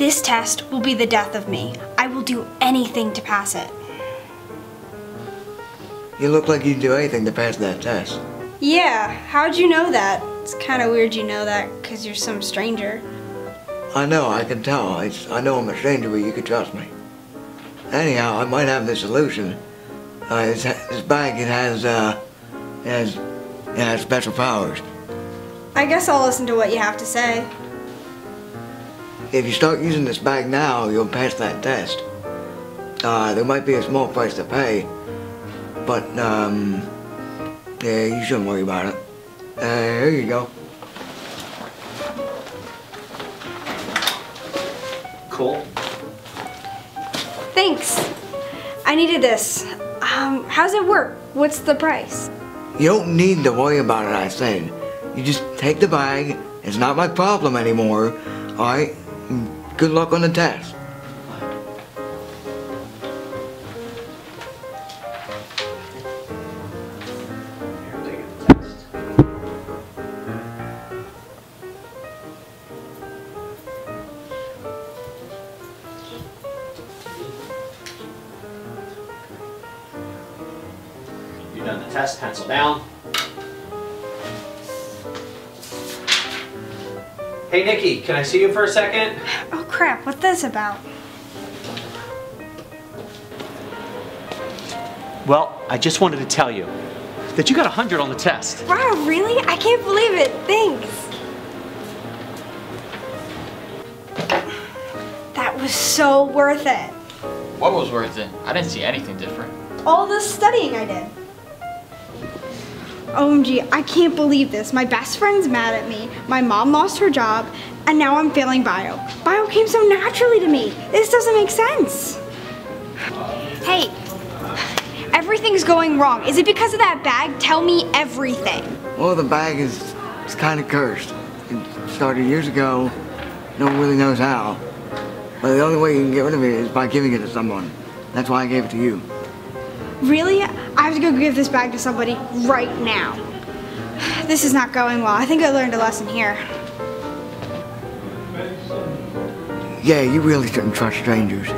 This test will be the death of me. I will do anything to pass it. You look like you'd do anything to pass that test. Yeah, how'd you know that? It's kind of weird you know that because you're some stranger. I know, I can tell. It's, I know I'm a stranger, but you can trust me. Anyhow, I might have the solution. Uh, this, this bag, it has, uh, it has, it has special powers. I guess I'll listen to what you have to say. If you start using this bag now, you'll pass that test. Uh, there might be a small price to pay, but, um, yeah, you shouldn't worry about it. Uh, here you go. Cool. Thanks. I needed this. Um, how's it work? What's the price? You don't need to worry about it, I said. You just take the bag. It's not my problem anymore. Alright? Mm, good luck on the test. You've done the test, pencil down. Hey Nikki, can I see you for a second? Oh crap, what's this about? Well, I just wanted to tell you that you got 100 on the test. Wow, really? I can't believe it. Thanks. That was so worth it. What was worth it? I didn't see anything different. All the studying I did. OMG, I can't believe this. My best friend's mad at me, my mom lost her job, and now I'm failing bio. Bio came so naturally to me. This doesn't make sense. Hey, everything's going wrong. Is it because of that bag? Tell me everything. Well, the bag is it's kind of cursed. It started years ago. No one really knows how. But the only way you can get rid of it is by giving it to someone. That's why I gave it to you. Really? I have to go give this bag to somebody right now. This is not going well. I think I learned a lesson here. Yeah, you really shouldn't trust strangers.